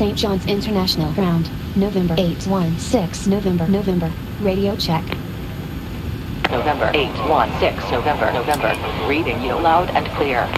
St. John's International Ground, November 816 November November, radio check. November 816 November November, reading you loud and clear.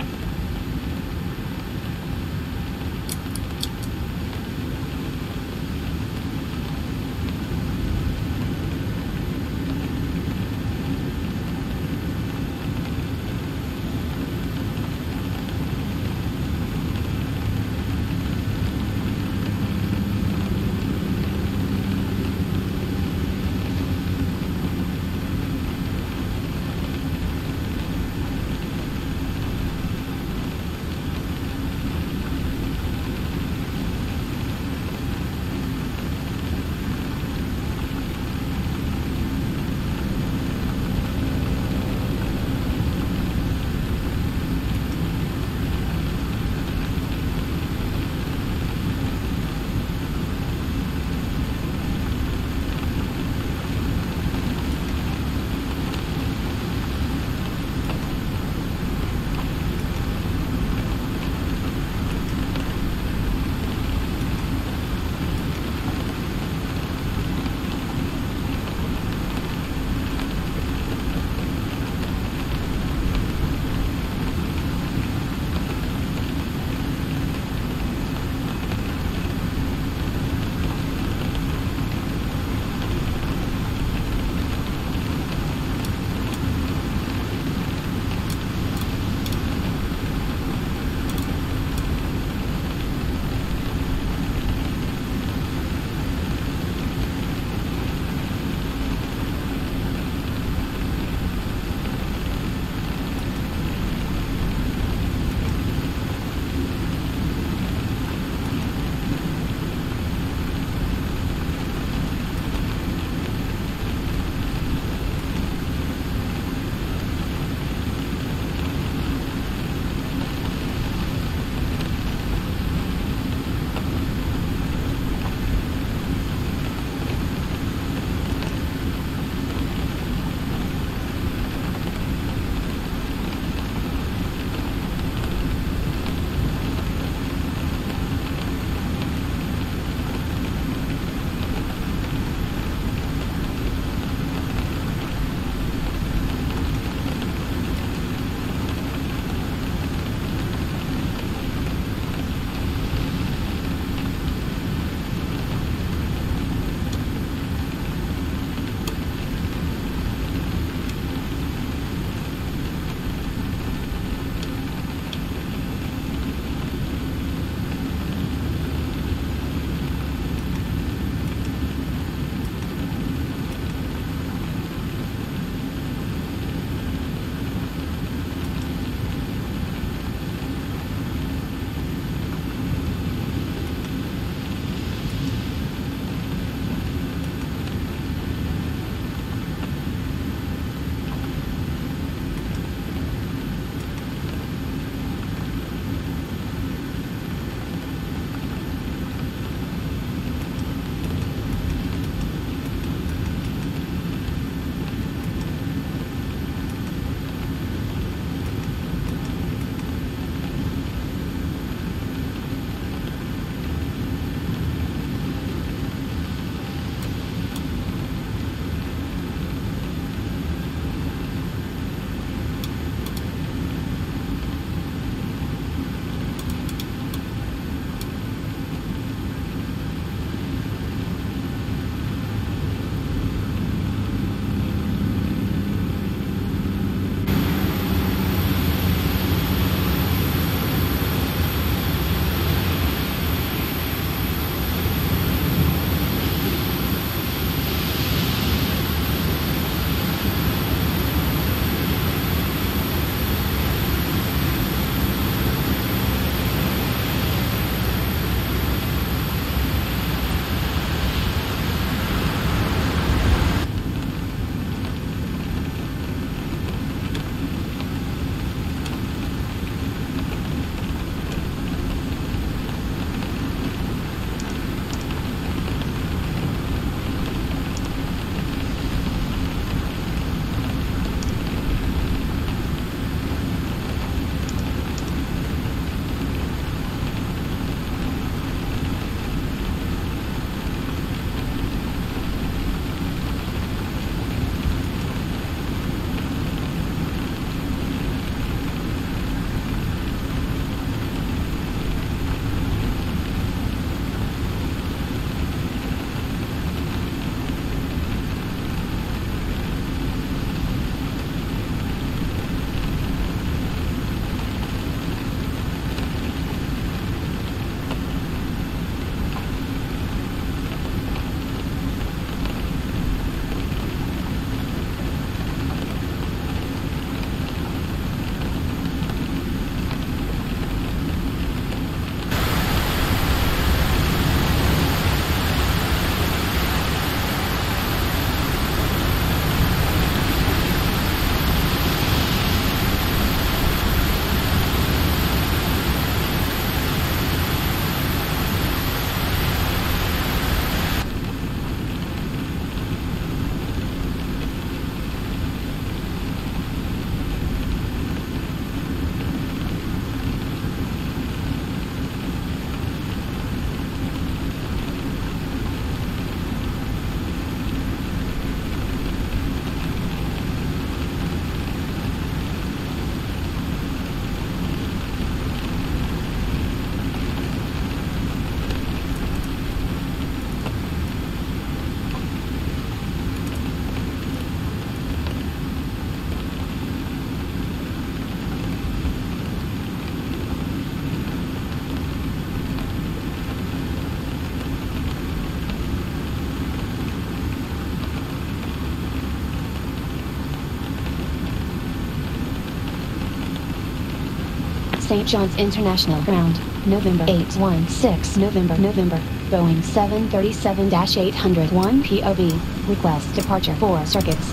St. John's International Ground, November 816 November November, Boeing 737-801 POV, request departure for circuits.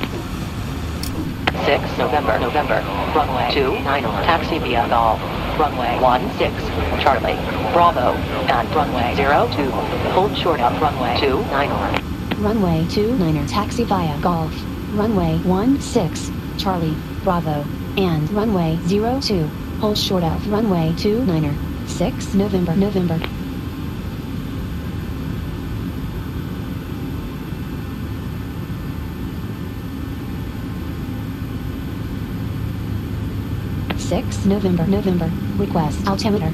6 November November, runway 29 taxi via Golf, runway 16 Charlie, Bravo, and runway 02, hold short of runway 29 Runway 29er taxi via Golf, runway 16, Charlie, Bravo, and runway 02, hold short of runway 29er, 6 November November. Six November November. Request altimeter.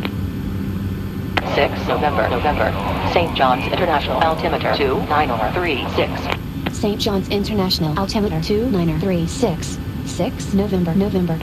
6 November November, St. John's International Altimeter 2936. St. John's International Altimeter 2936. 6 November November.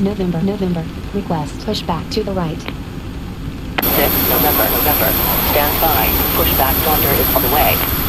November November. Request pushback to the right. 6 November November, stand by, pushback Thunder is on the way.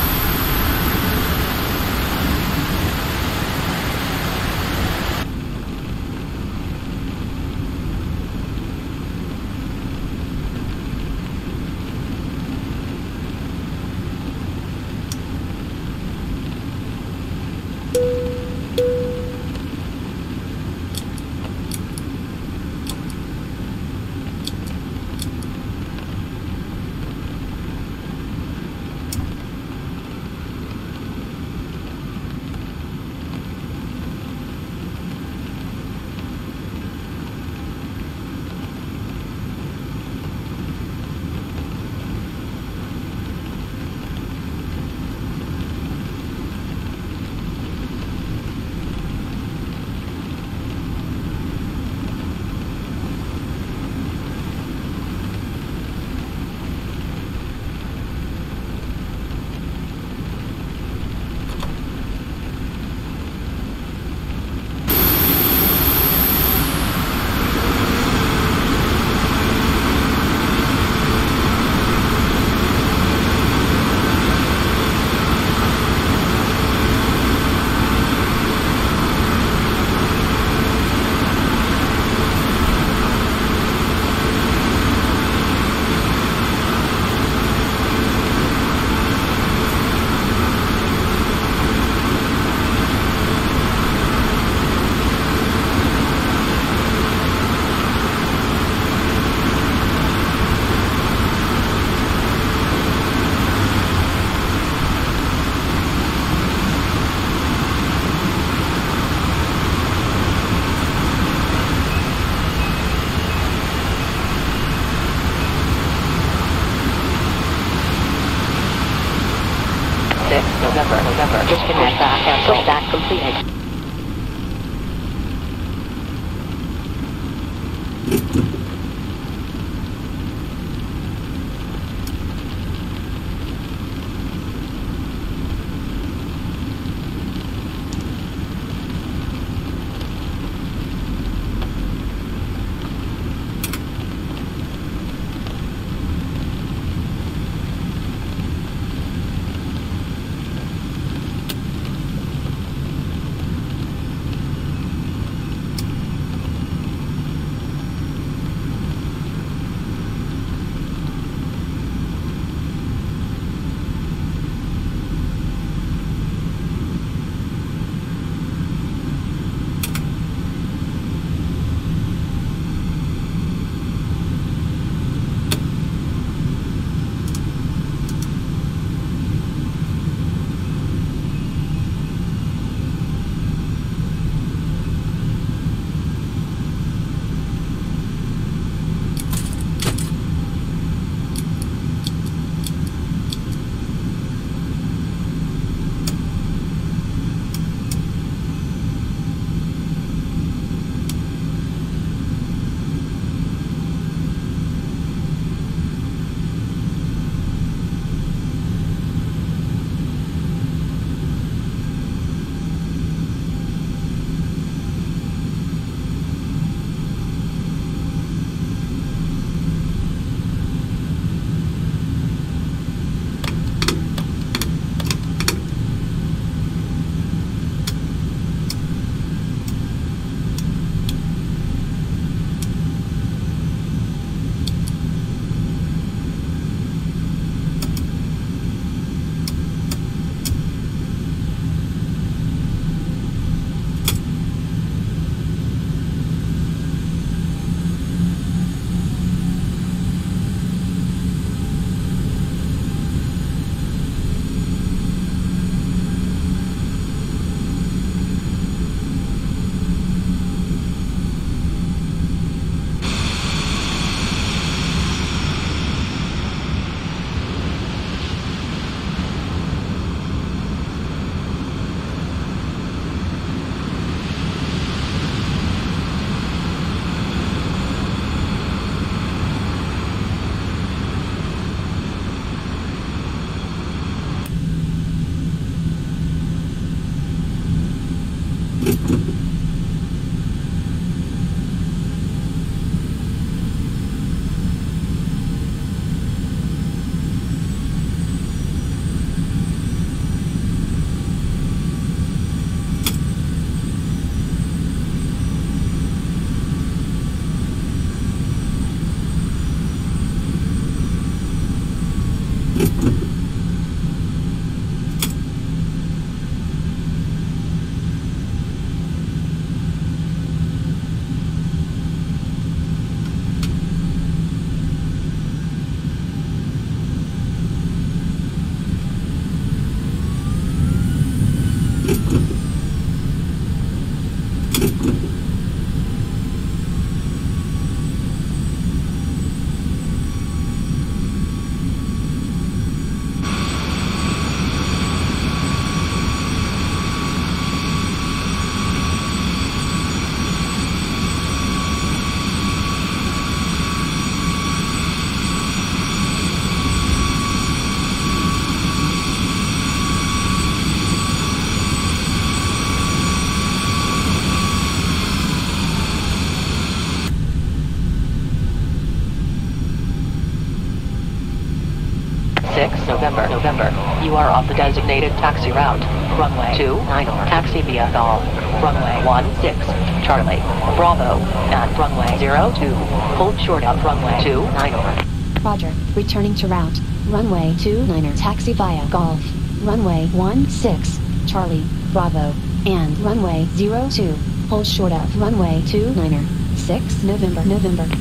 Are off the designated taxi route. Runway 29 taxi via Golf. Runway 16 Charlie, Bravo, and runway 02. Hold short of runway 29 Roger. Returning to route. Runway 29er taxi via Golf. Runway 16 Charlie, Bravo, and runway 02. Hold short of runway 29er. 6 November, November.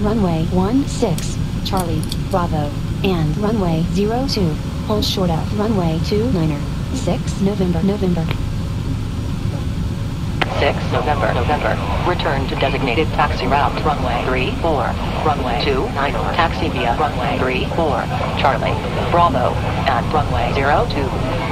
runway 16. Charlie, Bravo, and runway 02. Hold short of runway 29er. 6 November, November. 6 November, November. Return to designated taxi route runway 34. Runway 29 taxi via runway 34. Charlie, Bravo, and runway 02.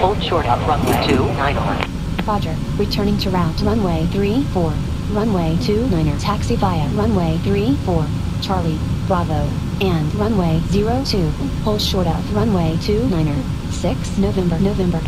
Hold short of runway 29. Roger. Returning to route runway 34. Runway 29er taxi via runway 34. Charlie, Bravo, and runway 02. Hold short of runway 29er. 6 November, November.